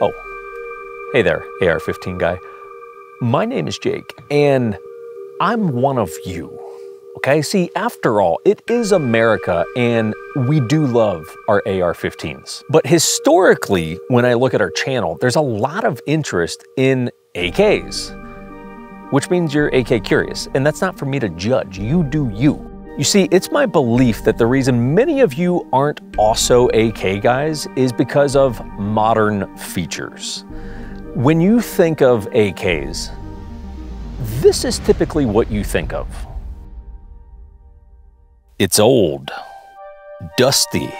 Oh, hey there, AR 15 guy. My name is Jake, and I'm one of you. Okay, see, after all, it is America, and we do love our AR 15s. But historically, when I look at our channel, there's a lot of interest in AKs, which means you're AK curious, and that's not for me to judge. You do you. You see, it's my belief that the reason many of you aren't also AK guys is because of modern features. When you think of AKs, this is typically what you think of. It's old, dusty,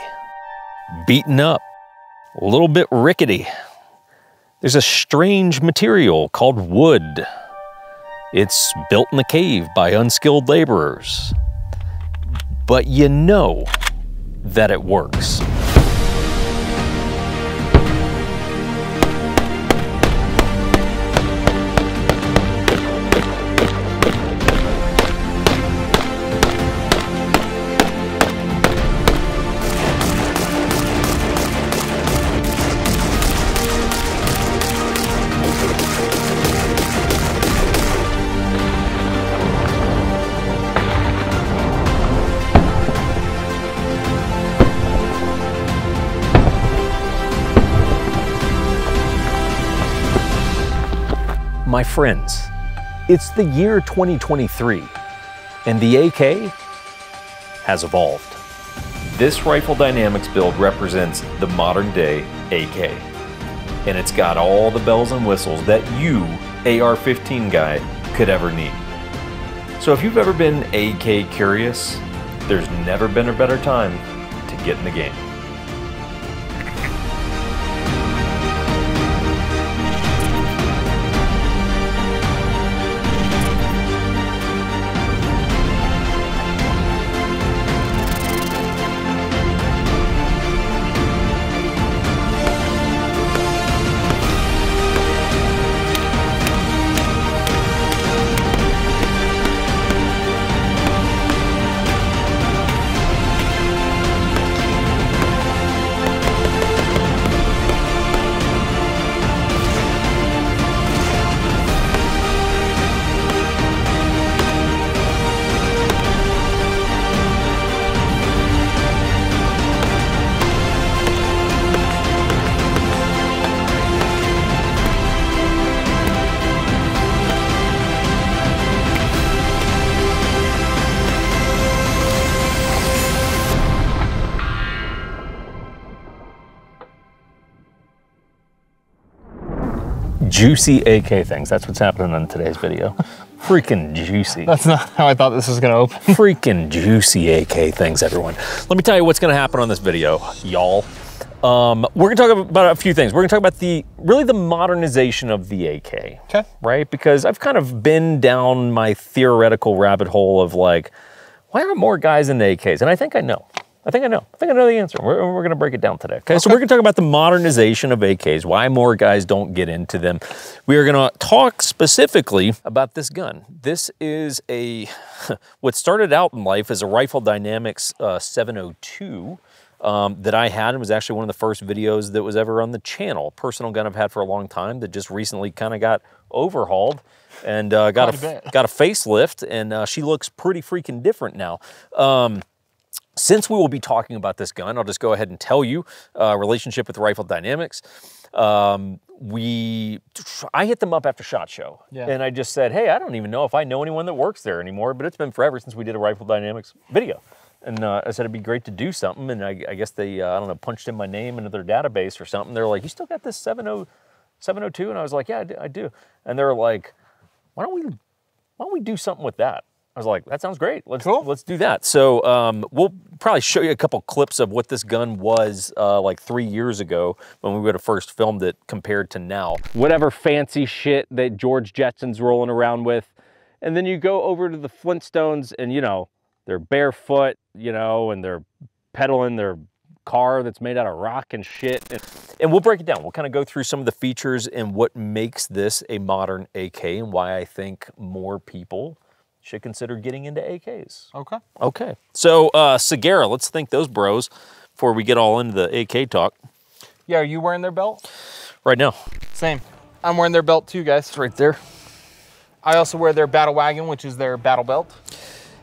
beaten up, a little bit rickety. There's a strange material called wood. It's built in the cave by unskilled laborers but you know that it works. Friends, it's the year 2023, and the AK has evolved. This Rifle Dynamics build represents the modern day AK, and it's got all the bells and whistles that you, AR-15 guy, could ever need. So if you've ever been AK curious, there's never been a better time to get in the game. Juicy AK things. That's what's happening in today's video. Freaking juicy. That's not how I thought this was gonna open. Freaking juicy AK things, everyone. Let me tell you what's gonna happen on this video, y'all. Um, we're gonna talk about a few things. We're gonna talk about the, really the modernization of the AK. Okay. Right? Because I've kind of been down my theoretical rabbit hole of like, why aren't more guys in the AKs? And I think I know. I think I know. I think I know the answer. We're, we're going to break it down today. Okay? okay. So we're going to talk about the modernization of AKs, why more guys don't get into them. We are going to talk specifically about this gun. This is a, what started out in life as a Rifle Dynamics uh, 702 um, that I had and was actually one of the first videos that was ever on the channel. Personal gun I've had for a long time that just recently kind of got overhauled and uh, got, a, got a facelift and uh, she looks pretty freaking different now. Um, since we will be talking about this gun, I'll just go ahead and tell you uh, relationship with Rifle Dynamics. Um, we, I hit them up after SHOT Show, yeah. and I just said, "Hey, I don't even know if I know anyone that works there anymore, but it's been forever since we did a Rifle Dynamics video." And uh, I said it'd be great to do something, and I, I guess they, uh, I don't know, punched in my name into their database or something. They're like, "You still got this 70, 702?" And I was like, "Yeah, I do." I do. And they're like, "Why don't we, why don't we do something with that?" I was like, that sounds great. Let's cool. let's do that. So um, we'll probably show you a couple clips of what this gun was uh, like three years ago when we would have first filmed it compared to now. Whatever fancy shit that George Jetson's rolling around with. And then you go over to the Flintstones and, you know, they're barefoot, you know, and they're pedaling their car that's made out of rock and shit. And, and we'll break it down. We'll kind of go through some of the features and what makes this a modern AK and why I think more people should consider getting into AKs. Okay. Okay. So uh, Ciguera, let's thank those bros before we get all into the AK talk. Yeah, are you wearing their belt? right now. Same. I'm wearing their belt too, guys. It's right there. I also wear their battle wagon, which is their battle belt.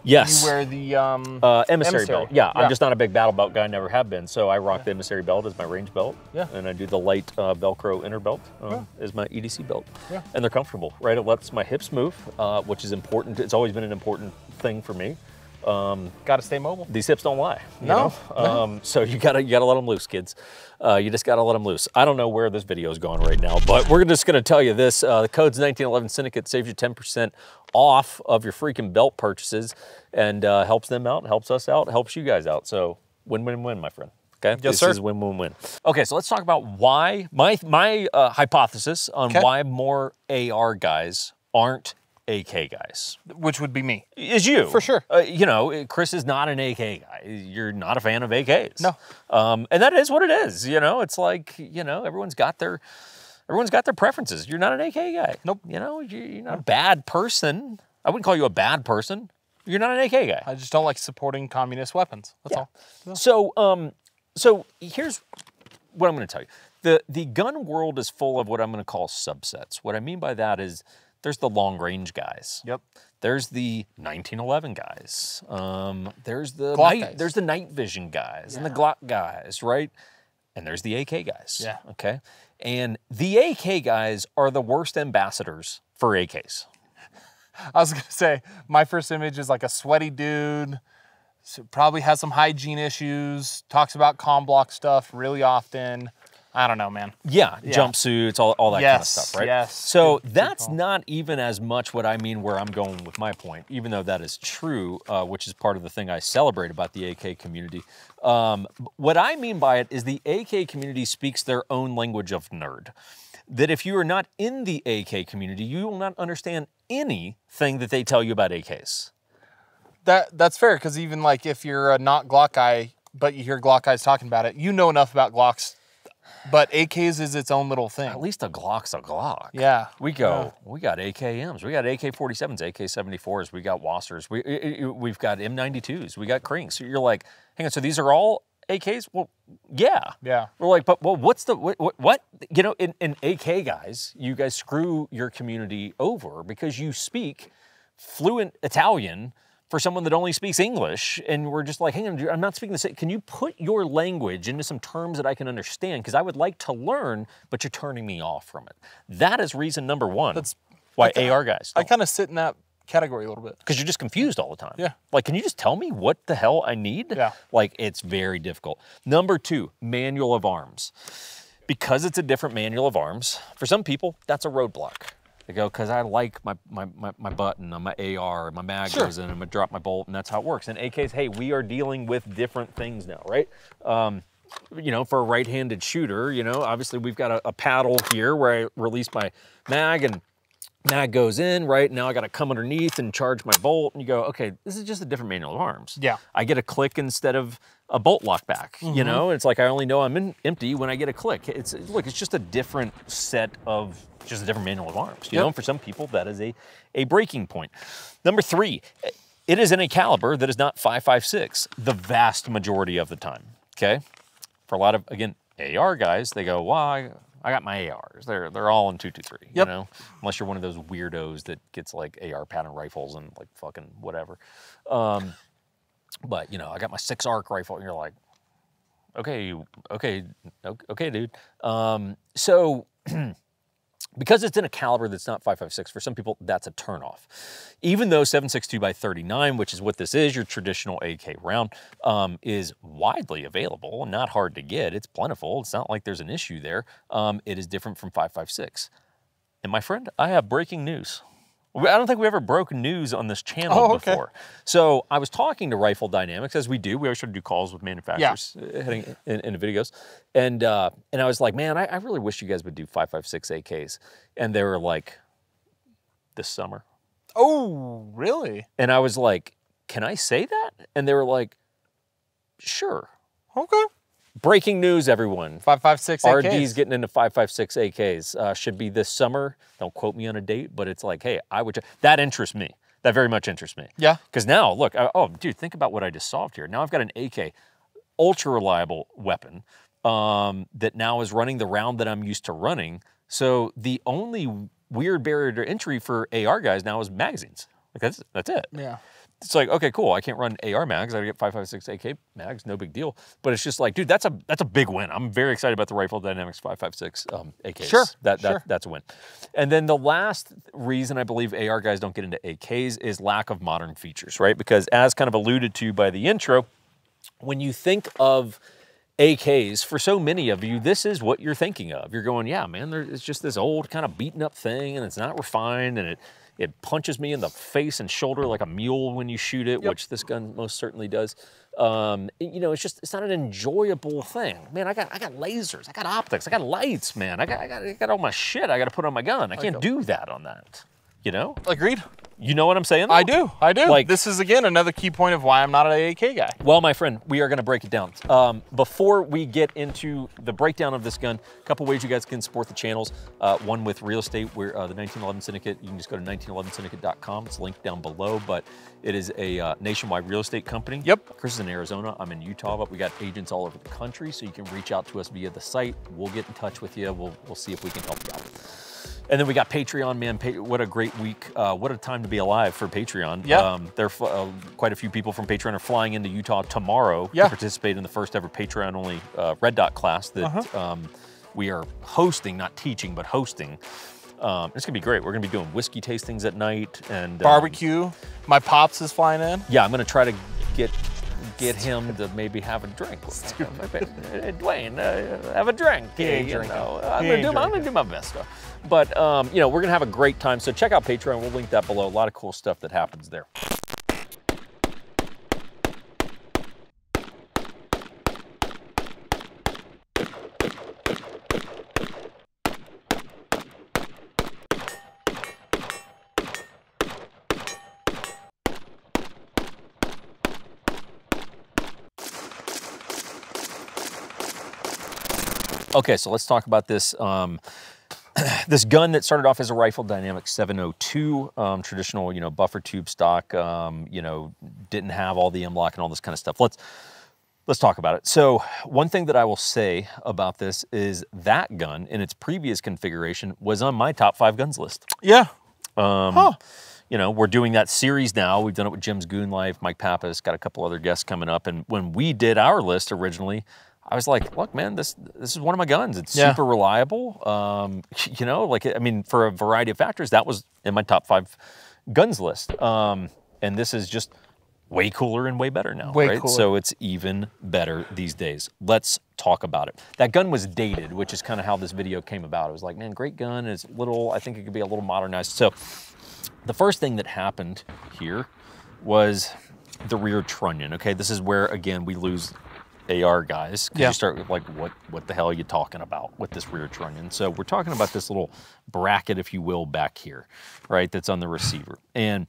Yes. You wear the um, uh, emissary, Emissary. belt. Yeah, Yeah. I'm just not a big battle belt guy. I Never have been. So I rock the emissary belt as my range belt. Yeah. And I do the light uh, Velcro inner belt um, as my EDC belt. Yeah. And they're comfortable, right? It lets my hips move, uh, which is important. It's always been an important thing for me. Got to stay mobile. These hips don't lie. No. Um, so you gotta you gotta let them loose, kids. Uh, you just gotta let them loose. I don't know where this video is going right now, but we're just gonna tell you this: uh, the code's 1911 Syndicate saves you 10% off of your freaking belt purchases, and uh, helps them out, helps us out, helps you guys out. So win-win-win, my friend. Okay. Yes, this sir. is win-win-win. Okay, so let's talk about why my my uh, hypothesis on Okay. why more AR guys aren't AK guys Which would be me. is you For sure. Uh, you know, Chris is not an AK guy. You're not a fan of AKs. No. Um, and that is what it is. You know, it's like you know, everyone's got their everyone's got their preferences. You're not an AK guy. Nope. You know, you- you're not a bad person. I wouldn't call you a bad person. You're not an AK guy. I just don't like supporting communist weapons. That's all. So, um, so here's what I'm going to tell you. the The gun world is full of what I'm going to call subsets. What I mean by that is there's the long range guys. Yep. There's the 1911 guys. Um, there's the Glock night, guys. there's the night vision guys and the Glock guys, right? And there's the AK guys. Yeah. Okay. And the AK guys are the worst ambassadors for AKs. I was gonna say my first image is like a sweaty dude. Probably has some hygiene issues. Talks about com block stuff really often. I don't know, man. Yeah, Yeah. jumpsuits, all, all that kind of stuff, right? yes. So Good- good that's call. not even as much what I mean where I'm going with my point, even though that is true, uh, which is part of the thing I celebrate about the AK community. Um, what I mean by it is the AK community speaks their own language of nerd. That if you are not in the AK community, you will not understand anything that they tell you about AKs. That that's fair because even like if you're a not Glock guy, but you hear Glock guys talking about it, you know enough about Glocks. But AKs is its own little thing. At least a Glock's a Glock. Yeah. We go. We got AKMs. We got AK-47s, AK-74s. We got WASRs. We we've got M92s. We got Krinks. So you're like, hang on. So these are all AKs? Well, yeah. Yeah. We're like, but well, what's the what? what, what? You know, in, in AK guys, you guys screw your community over because you speak fluent Italian for someone that only speaks English, and we're just like, hang on, I'm not speaking the same. Can you put your language into some terms that I can understand? Because I would like to learn, but you're turning me off from it. That is reason number one. That's- why I AR guys. I kind of sit in that category a little bit. because you're just confused all the time. Yeah. Like, can you just tell me what the hell I need? Yeah. Like, it's very difficult. Number two, manual of arms. Because it's a different manual of arms, for some people, that's a roadblock. They go, because I like my, my, my, my button on my AR, and my mag Sure. goes in, and I'm gonna drop my bolt, and that's how it works. And AKs, hey, we are dealing with different things now, right? Um, you know, for a right-handed shooter, you know, obviously we've got a, a paddle here where I release my mag and mag goes in, right? Now I got to come underneath and charge my bolt. And you go, okay, this is just a different manual of arms. Yeah. I get a click instead of a bolt lock back. You know, it's like I only know I'm in, empty when I get a click. It's look, it's just a different set of just a different manual of arms. You Yep. know, and for some people that is a a breaking point. Number three, it is in a caliber that is not 5.56 the vast majority of the time. Okay, for a lot of again AR guys, they go, well, I, got my ARs. They're they're all in 223. Yep. You know, unless you're one of those weirdos that gets like AR pattern rifles and like fucking whatever. Um, but you know, I got my six arc rifle, and you're like, okay, okay, okay, dude. Um, so. Because it's in a caliber that's not 5.56, for some people that's a turnoff. Even though 7.62 by 39, which is what this is, your traditional AK round, um, is widely available not hard to get. It's plentiful. It's not like there's an issue there. Um, it is different from 5.56. And my friend, I have breaking news. I don't think we ever broke news on this channel Oh, okay. before. So I was talking to Rifle Dynamics, as we do. We always try to do calls with manufacturers uh, heading in, in the videos. And uh, and I was like, man, I, I really wish you guys would do 5.56 AKs. And they were like, this summer. Oh, really? And I was like, can I say that? And they were like, sure. Okay. Breaking news, everyone. Five five six. AKs. RD's getting into 556 AKs. Uh, should be this summer. Don't quote me on a date, but it's like, hey, I would. That interests me. That very much interests me. Yeah. Because now, look, I, oh, dude, think about what I just solved here. Now I've got an AK, ultra reliable weapon. um, that now is running the round that I'm used to running. So the only weird barrier to entry for AR guys now is magazines. Like that's that's it. Yeah. It's like okay, cool. I can't run AR mags. I get 556 AK mags, no big deal. But it's just like, dude, that's a that's a big win. I'm very excited about the Rifle Dynamics 556 um, AKs. Sure, that, that sure. that's a win. And then the last reason I believe AR guys don't get into AKs is lack of modern features, right? Because as kind of alluded to by the intro, when you think of AKs, for so many of you, this is what you're thinking of. You're going, yeah, man, there, it's just this old kind of beaten up thing and it's not refined and it, it punches me in the face and shoulder like a mule when you shoot it, which this gun most certainly does. Um, you know, it's just, it's not an enjoyable thing. Man, I got, I got lasers, I got optics, I got lights, man. I got, I got, I got all my shit I got to put on my gun. I can't do that on that. You know? Agreed. You know what I'm saying? I do. I do. Like- this is again another key point of why I'm not an AK guy. Well, my friend, we are going to break it down. Um, before we get into the breakdown of this gun, a couple ways you guys can support the channels. Uh, one with real estate, where uh, the 1911 Syndicate, you can just go to 1911syndicate.com. It's linked down below, but it is a uh, nationwide real estate company. Yep. Chris is in Arizona. I'm in Utah, but we got agents all over the country, so you can reach out to us via the site. We'll get in touch with you. We'll, we'll see if we can help you out. And then we got Patreon, man. Pa- what a great week. Uh, what a time to be alive for Patreon. Yeah. Um, there, are uh, quite a few people from Patreon are flying into Utah tomorrow Yeah. to participate in the first ever Patreon only uh, Red Dot class that Uh-huh. um, we are hosting, not teaching, but hosting. Um, it's gonna be great. We're gonna be doing whiskey tastings at night and um, Barbecue. My pops is flying in. yeah, I'm gonna try to get get him to maybe have a drink. Hey, Dwayne, uh, have a drink. He ain't you drinking. know. I'm, gonna do my, I'm gonna do my best. Though. But um, you know, we're gonna have a great time. So check out Patreon. We'll link that below. A lot of cool stuff that happens there. Okay, so let's talk about this. Um, this gun that started off as a rifle dynamic 702 um, traditional you know buffer tube stock um, you know didn't have all the M-LOK and all this kind of stuff let's let's talk about it so one thing that i will say about this is that gun in its previous configuration was on my top five guns list Yeah. um, Huh. you know, we're doing that series now. We've done it with Jim's Goon Life, Mike Pappas, got a couple other guests coming up. And when we did our list originally, I was like, look, man, this this is one of my guns. It's Yeah. super reliable. Um, you know, like I mean, for a variety of factors, that was in my top five guns list. Um, and this is just way cooler and way better now. Way right? cooler. So it's even better these days. Let's talk about it. That gun was dated, which is kind of how this video came about. It was like, man, great gun. It's little, I think it could be a little modernized. So the first thing that happened here was the rear trunnion. Okay, this is where again we lose AR guys because Yeah. you start with like, what what the hell are you talking about with this rear trunnion? So we're talking about this little bracket, if you will, back here, right? That's on the receiver and.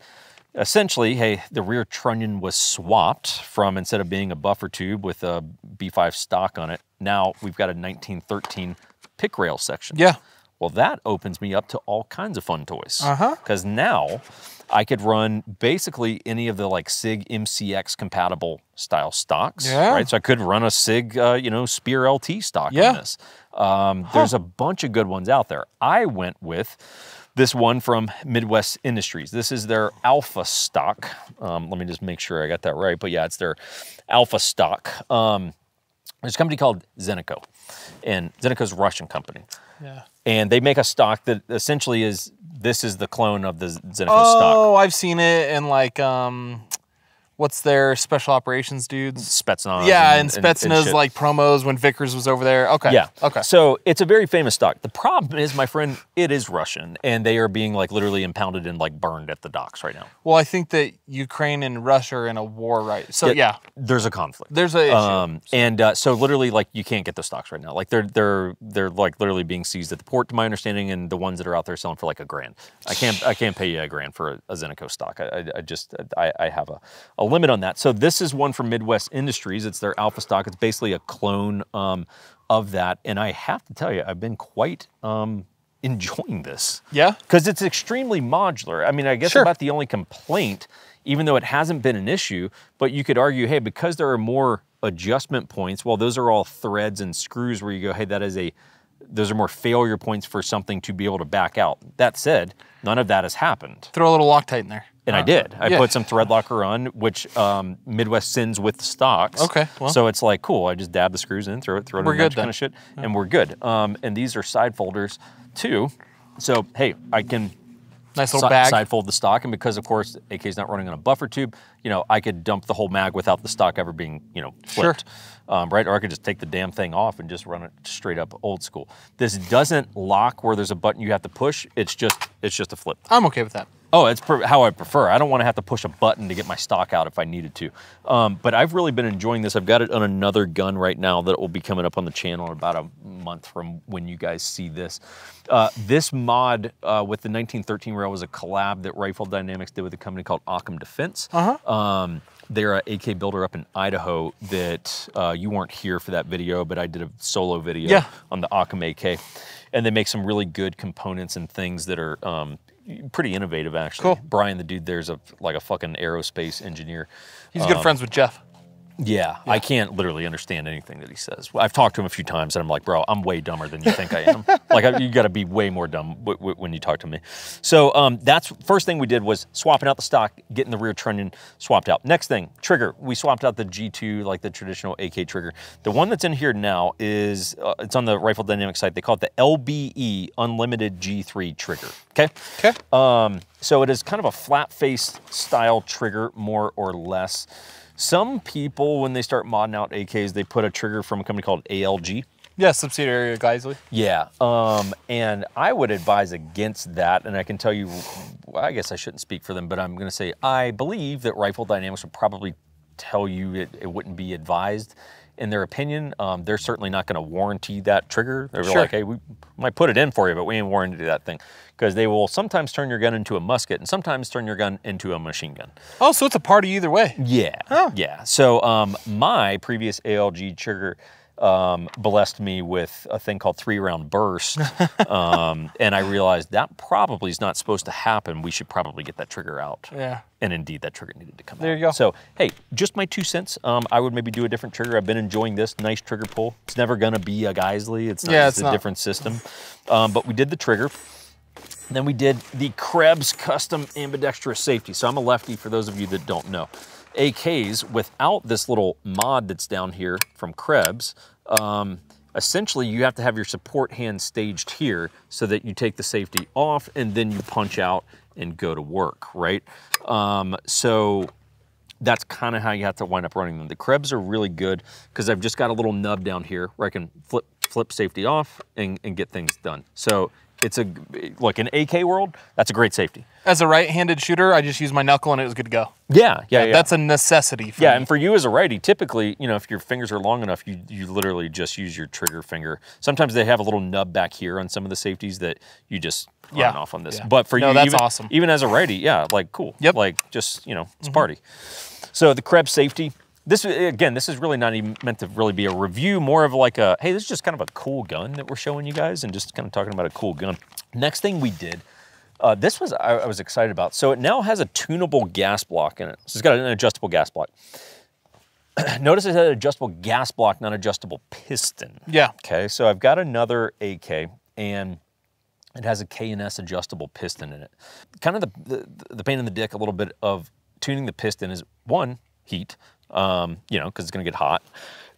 Essentially, hey, the rear trunnion was swapped from instead of being a buffer tube with a B5 stock on it, now we've got a 1913 pick rail section. Yeah. Well, that opens me up to all kinds of fun toys. Uh-huh. Because now I could run basically any of the like SIG MCX compatible style stocks. Yeah. Right. So I could run a SIG, uh, you know, Spear LT stock Yeah. on this. Um, There's a bunch of good ones out there. I went with this one from Midwest Industries. This is their Alpha stock. Um, let me just make sure I got that right. But yeah, it's their Alpha stock. Um, there's a company called Zenitco, and Zenitco's a Russian company Yeah. And they make a stock that essentially is this is the clone of the Zenitco stock. Oh, I've seen it in like um, what's their special operations dudes? Spetsnaz. yeah, and, and Spetsnaz like promos when Vickers was over there. Okay. Yeah. Okay. So it's a very famous stock. The problem is, my friend, it is Russian, and they are being like literally impounded and like burned at the docks right now. Well, I think that Ukraine and Russia are in a war, right? So yeah, There's a conflict. there's a issue. Um, and uh, so literally, like you can't get those stocks right now. Like they're they're they're like literally being seized at the port, to my understanding, and the ones that are out there selling for like a grand. I can't I can't pay you a grand for a, a Zenitco stock. I, I, I just I, I have a, a limit on that. So this is one from Midwest Industries. It's their Alpha stock. It's basically a clone um, of that, and I have to tell you, I've been quite um, enjoying this yeah. because it's extremely modular. I mean, I guess Sure. about the only complaint, even though it hasn't been an issue, but you could argue, hey, because there are more adjustment points, well, those are all threads and screws where you go, hey, that is a, those are more failure points for something to be able to back out. That said, none of that has happened. Throw a little Loctite in there. And I did. I yeah. put some thread locker on, which um, Midwest sends with the stocks. Okay, well. so it's like cool. I just dab the screws in, throw it, throw it We're in good kind of shit, and we're good. Um, and these are side folders too. So hey, I can Nice little si- bag. side fold the stock, and because of course AK is not running on a buffer tube, you know I could dump the whole mag without the stock ever being you know Sure. flipped, um, right? Or I could just take the damn thing off and just run it straight up old school. This doesn't lock where there's a button you have to push. It's just it's just a flip. I'm okay with that. Oh, it's how I prefer. I don't want to have to push a button to get my stock out if I needed to. Um, but I've really been enjoying this. I've got it on another gun right now that will be coming up on the channel in about a month from when you guys see this. Uh, this mod uh, with the 1913 rail was a collab that Rifle Dynamics did with a company called Occam Defense. Uh-huh. Um, they're an AK builder up in Idaho that uh, you weren't here for that video, but I did a solo video Yeah. on the Occam AK. And they make some really good components and things that are um, pretty innovative, actually. Cool. Brian, the dude, there's a like a fucking aerospace engineer. He's Um, good friends with Jeff. Yeah, I can't literally understand anything that he says. I've talked to him a few times, and I'm like, bro, I'm way dumber than you think I am. like, I, you got to be way more dumb w- w- when you talk to me. So um, that's first thing we did was swapping out the stock, getting the rear trunnion swapped out. Next thing, trigger. We swapped out the G2, like the traditional AK trigger. The one that's in here now is uh, it's on the Rifle Dynamics site. They call it the LBE Unlimited G3 trigger. Okay. Okay. Um, so it is kind of a flat face style trigger, more or less. Some people, when they start modding out AKs, they put a trigger from a company called ALG. Yeah, subsidiary of Geissele. Yeah, um, and I would advise against that. And I can tell you, well, I guess I shouldn't speak for them, but I'm going to say I believe that Rifle Dynamics would probably tell you it, it wouldn't be advised. In their opinion, um, they're certainly not going to warranty that trigger. They're Sure. like, hey, we might put it in for you, but we ain't warranty that thing. Because they will sometimes turn your gun into a musket and sometimes turn your gun into a machine gun. Oh, so it's a party either way. Yeah, yeah. So um, my previous ALG trigger um, blessed me with a thing called three round burst, um, and I realized that probably is not supposed to happen. We should probably get that trigger out. Yeah. And indeed, that trigger needed to come out. There you go. So hey, just my two cents. Um, I would maybe do a different trigger. I've been enjoying this nice trigger pull. It's never gonna be a Geissele. It's not. Yeah, it's, it's a not. different system. Um, but we did the trigger. Then we did the Krebs custom ambidextrous safety. So I'm a lefty for those of you that don't know. AKs without this little mod that's down here from Krebs, um, essentially you have to have your support hand staged here so that you take the safety off and then you punch out and go to work, right? Um, so that's kind of how you have to wind up running them. The Krebs are really good because I've just got a little nub down here where I can flip flip safety off and, and get things done. So it's a like in AK world, that's a great safety. As a right-handed shooter, I just used my knuckle and it was good to go. Yeah, yeah, yeah. That's a necessity for yeah, me. and for you as a righty, typically, you know, if your fingers are long enough, you you literally just use your trigger finger. Sometimes they have a little nub back here on some of the safeties that you just run Yeah, off on this. yeah. But for No, you, that's even, awesome. even as a righty, yeah, like cool. Yep. Like just you know, it's a party. So the Krebs safety. This again, this is really not even meant to really be a review. More of like a hey, this is just kind of a cool gun that we're showing you guys, and just kind of talking about a cool gun. Next thing we did. Uh, this was I, I was excited about. So it now has a tunable gas block in it. So it's got an adjustable gas block. Notice it had an adjustable gas block, not adjustable piston. Yeah. Okay, so I've got another AK and it has a KNS adjustable piston in it. Kind of the, the, the pain in the dick a little bit of tuning the piston is one, heat, um, you know, because it's gonna get hot.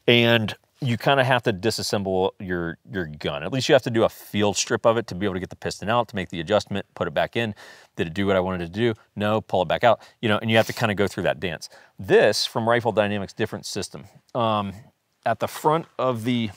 And you kind of have to disassemble your, your gun. At least you have to do a field strip of it to be able to get the piston out, to make the adjustment, put it back in. Did it do what I wanted it to do? No, pull it back out. You know, and you have to kind of go through that dance. This, from Rifle Dynamics, different system. Um, at the front of the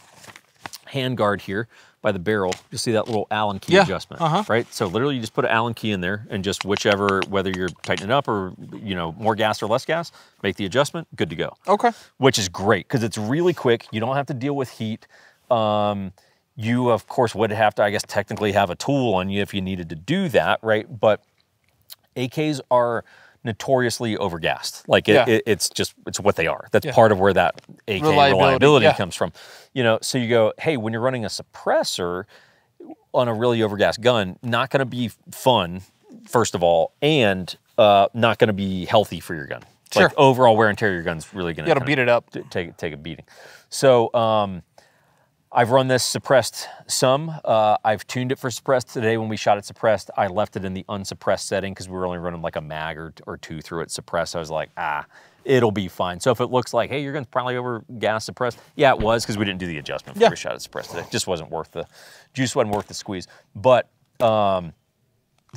handguard here by the barrel, you'll see that little Allen key Yeah, adjustment, uh-huh. right? So literally you just put an Allen key in there and just whichever, whether you're tightening it up or, you know, more gas or less gas, make the adjustment, good to go. Okay. Which is great because it's really quick. You don't have to deal with heat. Um, you, of course, would have to, I guess, technically have a tool on you if you needed to do that, right? But AKs are notoriously overgassed. Like it, Yeah. it- it's just it's what they are. That's Yeah. part of where that AK Reliability, reliability, yeah. comes from. You know, so you go, hey, when you're running a suppressor on a really overgassed gun, not going to be fun, first of all, and uh, not going to be healthy for your gun. Sure. Like overall wear and tear, your gun's really gonna You gotta beat it up. take take a beating. So um, I've run this suppressed some. Uh, I've tuned it for suppressed today. When we shot it suppressed, I left it in the unsuppressed setting because we were only running like a mag or, or two through it suppressed. I was like, ah, it'll be fine. So if it looks like, hey, you're gonna probably over gas suppressed, yeah, it was because we didn't do the adjustment for Yeah. we shot it suppressed today. It just wasn't worth the juice wasn't worth the squeeze. But um,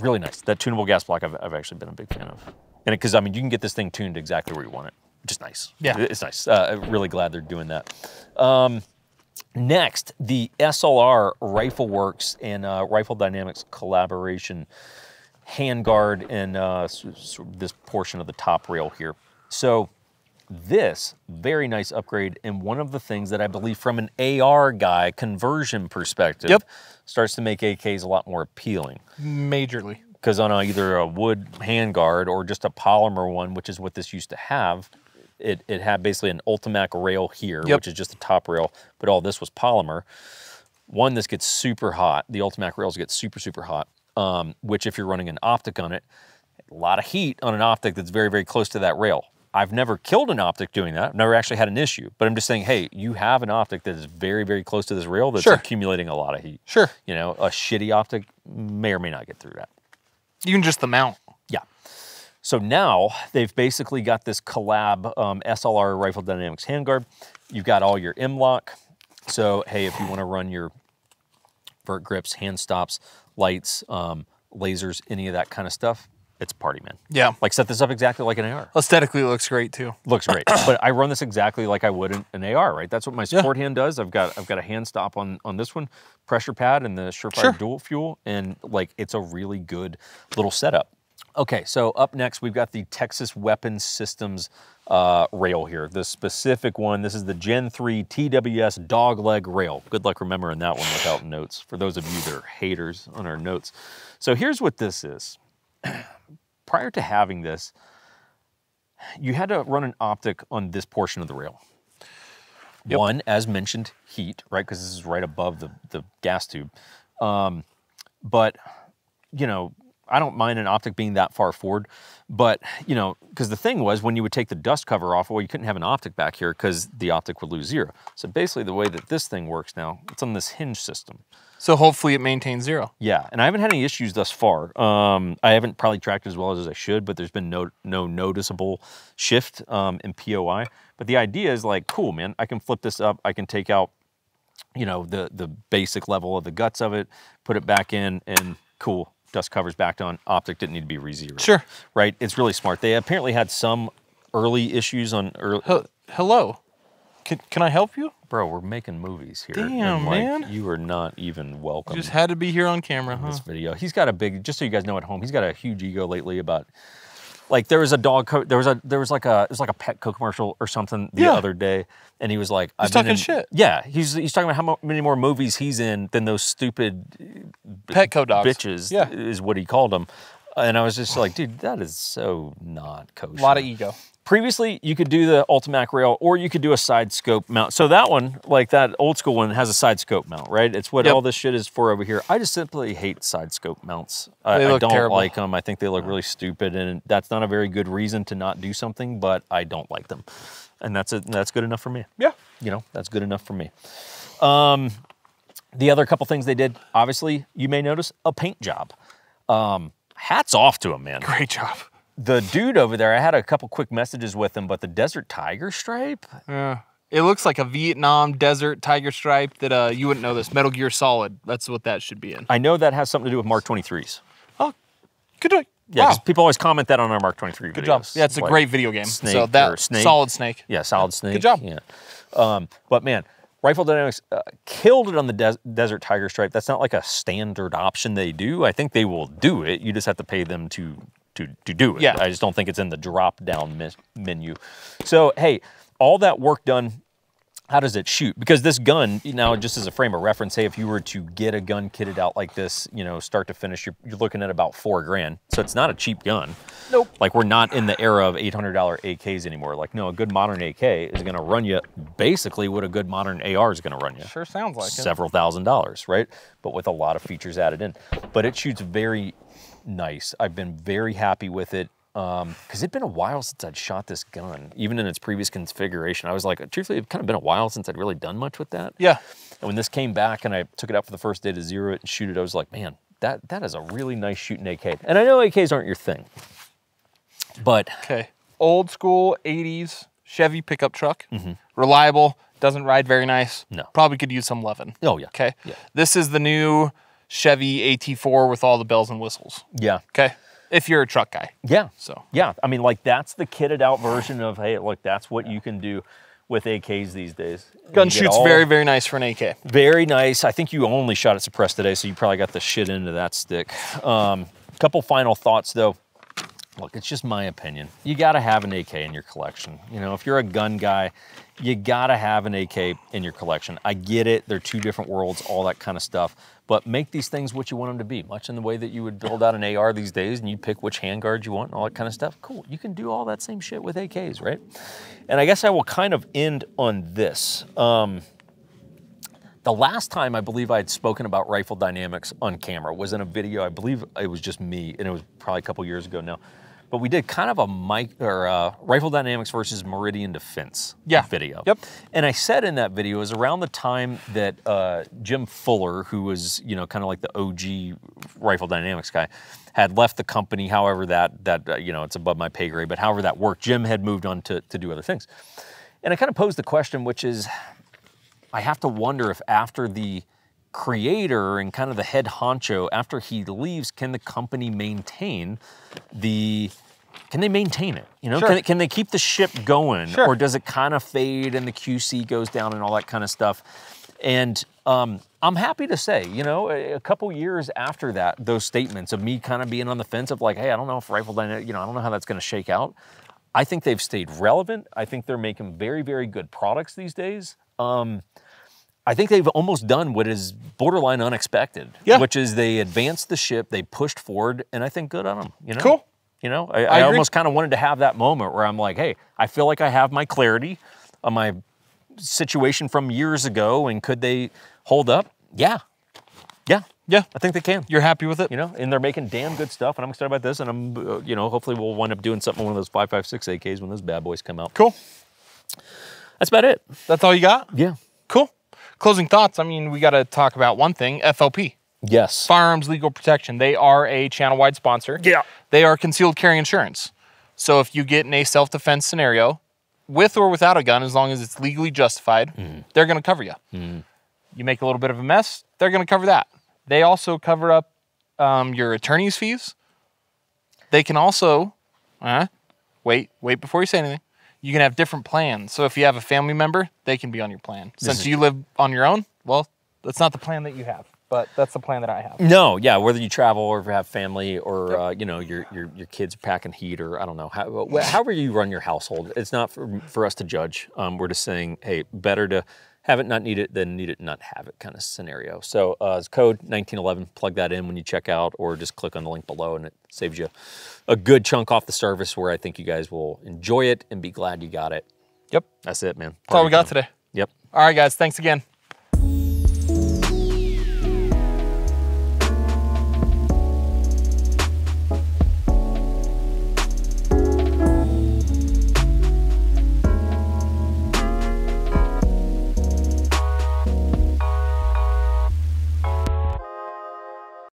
really nice. That tunable gas block I've, I've actually been a big fan of. And because I mean, you can get this thing tuned exactly where you want it, which is nice. Yeah. it's nice. Uh, I'm really glad they're doing that. Um, next, the SLR Rifle Works and uh, Rifle Dynamics collaboration handguard and uh, this portion of the top rail here. So this very nice upgrade and one of the things that I believe from an AR guy conversion perspective Yep. starts to make AKs a lot more appealing Majorly. because on a, either a wood handguard or just a polymer one, which is what this used to have, it, it had basically an UltiMAK rail here, Yep. which is just the top rail, but all this was polymer. One, this gets super hot. The UltiMAK rails get super, super hot, um, which if you're running an optic on it, a lot of heat on an optic that's very, very close to that rail. I've never killed an optic doing that. I've never actually had an issue, but I'm just saying, hey, you have an optic that is very, very close to this rail that's Sure. accumulating a lot of heat. Sure. You know, a shitty optic may or may not get through that. Even just the mount. Yeah. So now they've basically got this collab um, SLR Rifle Dynamics handguard. You've got all your M-LOK. So, hey, if you want to run your vert grips, hand stops, lights, um, lasers, any of that kind of stuff, it's party, man. Yeah. Like set this up exactly like an AR. Aesthetically, it looks great too. Looks great, but I run this exactly like I would an, an AR, right? That's what my sport hand does. I've got I've got a hand stop on on this one, pressure pad, and the Surefire Sure. dual fuel, and like it's a really good little setup. Okay, so up next we've got the Texas Weapons Systems uh, rail here. The specific one, this is the Gen 3 TWS dogleg rail. Good luck remembering that one without notes. For those of you that are haters on our notes. So here's what this is. Prior to having this, you had to run an optic on this portion of the rail. Yep. One, as mentioned, heat, right? Because this is right above the, the gas tube. Um, but, you know, I don't mind an optic being that far forward. But, you know, because the thing was when you would take the dust cover off, well, you couldn't have an optic back here because the optic would lose zero. So basically, the way that this thing works now, it's on this hinge system. So hopefully it maintains zero. Yeah, and I haven't had any issues thus far. Um, I haven't probably tracked as well as I should, but there's been no no noticeable shift um, in POI. But the idea is like, cool, man. I can flip this up. I can take out, you know, the the basic level of the guts of it, put it back in, and cool. Dust covers back on. Optic didn't need to be re-zeroed. Sure. Right. It's really smart. They apparently had some early issues on early. Hel- Hello. Can, can I help you? Bro, we're making movies here. Damn, like, man. You are not even welcome. Just had to be here on camera, huh? this video. He's got a big, just so you guys know at home, he's got a huge ego lately about, like there was a dog, co- there was a, there was like a, it was like a Petco commercial or something the Yeah. other day, and he was like, He's talking in- shit. Yeah, he's he's talking about how mo- many more movies he's in than those stupid uh, Petco dogs. bitches. Yeah. is what he called them, and I was just like, dude, that is so not kosher. A lot of ego. Previously, you could do the UltiMAK rail, or you could do a side scope mount. So that one, like that old school one, has a side scope mount, right? It's what Yep. all this shit is for over here. I just simply hate side scope mounts. I, I don't terrible. like them. I think they look really stupid, and that's not a very good reason to not do something. But I don't like them, and that's it. That's good enough for me. Yeah. You know, that's good enough for me. Um, the other couple things they did, obviously, you may notice a paint job. Um, hats off to him, man Great job. The dude over there, I had a couple quick messages with him, but the Desert Tiger stripe, Yeah. It looks like a Vietnam desert tiger stripe that uh you wouldn't know this. Metal Gear Solid. That's what that should be in. I know that has something to do with Mark 23s. Oh, good. job. Yeah, wow. people always comment that on our Mark 23 videos. Good job. Yeah, it's a Like, great video game. Snake so or that Snake. solid snake. Yeah, solid snake. Good job. Yeah. Um, but man, Rifle Dynamics uh, killed it on the Des- Desert Tiger stripe. That's not like a standard option they do. I think they will do it. You just have to pay them to to to do it. Yeah. I just don't think it's in the drop down menu. So hey, all that work done. How does it shoot? Because this gun, now just as a frame of reference, say if you were to get a gun kitted out like this, you know, start to finish, you're, you're looking at about four grand. So it's not a cheap gun. Nope. Like we're not in the era of $800 AKs anymore. Like no, a good modern AK is going to run you basically what a good modern AR is going to run you. Sure sounds like it. Several thousand dollars, right? But with a lot of features added in. But it shoots very nice. I've been very happy with it. Um, because it'd been a while since I'd shot this gun, even in its previous configuration. I was like, truthfully, it's kind of been a while since I'd really done much with that. Yeah. And when this came back and I took it out for the first day to zero it and shoot it, I was like, man, that that is a really nice shooting AK. And I know AKs aren't your thing, but Okay. Old school 80s Chevy pickup truck. Mm-hmm. Reliable. Doesn't ride very nice. No. Probably could use some loving. oh yeah, Okay. Yeah. This is the new Chevy AT4 with all the bells and whistles. yeah, Okay. If you're a truck guy. yeah. So. Yeah, I mean, like that's the kitted out version of hey, look, that's what you can do with AKs these days. Gun shoots all- very, very nice for an AK. Very nice. I think you only shot it suppressed today, so you probably got the shit into that stick. Um, couple final thoughts though. Look, it's just my opinion. You got to have an AK in your collection. You know, if you're a gun guy, you got to have an AK in your collection. I get it. They're two different worlds, all that kind of stuff. But make these things what you want them to be, much in the way that you would build out an AR these days and you pick which handguard you want and all that kind of stuff. Cool. You can do all that same shit with AKs, right? And I guess I will kind of end on this. Um, the last time I believe I had spoken about rifle dynamics on camera was in a video. I believe it was just me, and it was probably a couple years ago now. But we did kind of a mic or uh, rifle dynamics versus Meridian Defense Yeah. video. Yep. And I said in that video it was around the time that uh, Jim Fuller, who was you know kind of like the OG rifle dynamics guy, had left the company. However, that that uh, you know it's above my pay grade, but however that worked, Jim had moved on to to do other things. And I kind of posed the question, which is, I have to wonder if after the creator and kind of the head honcho, after he leaves, can the company maintain the can they maintain it? You know, Sure. can, can they keep the ship going, Sure. or does it kind of fade and the QC goes down and all that kind of stuff? And um, I'm happy to say, you know, a, a couple years after that, those statements of me kind of being on the fence of like, hey, I don't know if rifle dynamic, you know, I don't know how that's going to shake out. I think they've stayed relevant. I think they're making very, very good products these days. Um, I think they've almost done what is borderline unexpected, Yeah. which is they advanced the ship, they pushed forward, and I think good on them. You know, Cool. You know, I, I I, almost kind of wanted to have that moment where I'm like, hey, I feel like I have my clarity on my situation from years ago, and could they hold up? Yeah, yeah, Yeah. I think they can. You're happy with it? You know, and they're making damn good stuff, and I'm excited about this. And I'm, uh, you know, hopefully we'll wind up doing something with one of those 556 AKs when those bad boys come out. Cool. That's about it. That's all you got? Yeah. Cool. Closing thoughts. I mean, we got to talk about one thing FLP, Yes. Firearms Legal Protection. They are a channel wide sponsor. Yeah. They are concealed carry insurance. So if you get in a self defense scenario, with or without a gun, as long as it's legally justified, they're going to cover you. You make a little bit of a mess, they're going to cover that. They also cover up um, your attorney's fees. They can also, uh, wait, wait before you say anything. You can have different plans. So if you have a family member, they can be on your plan. Since is- you live on your own, well, that's not the plan that you have, but that's the plan that I have. No, yeah, whether you travel or if you have family or uh, you know your, your your kids are packing heat or I don't know how however you run your household, it's not for, for us to judge. Um, we're just saying, hey, better to have it not need it then need it not have it kind of scenario. So uh, it's code 1911. Plug that in when you check out, or just click on the link below, and it saves you a good chunk off the service. Where I think you guys will enjoy it and be glad you got it. Yep. That's it, man. That's all we got time. today. Yep. All right, guys. Thanks again.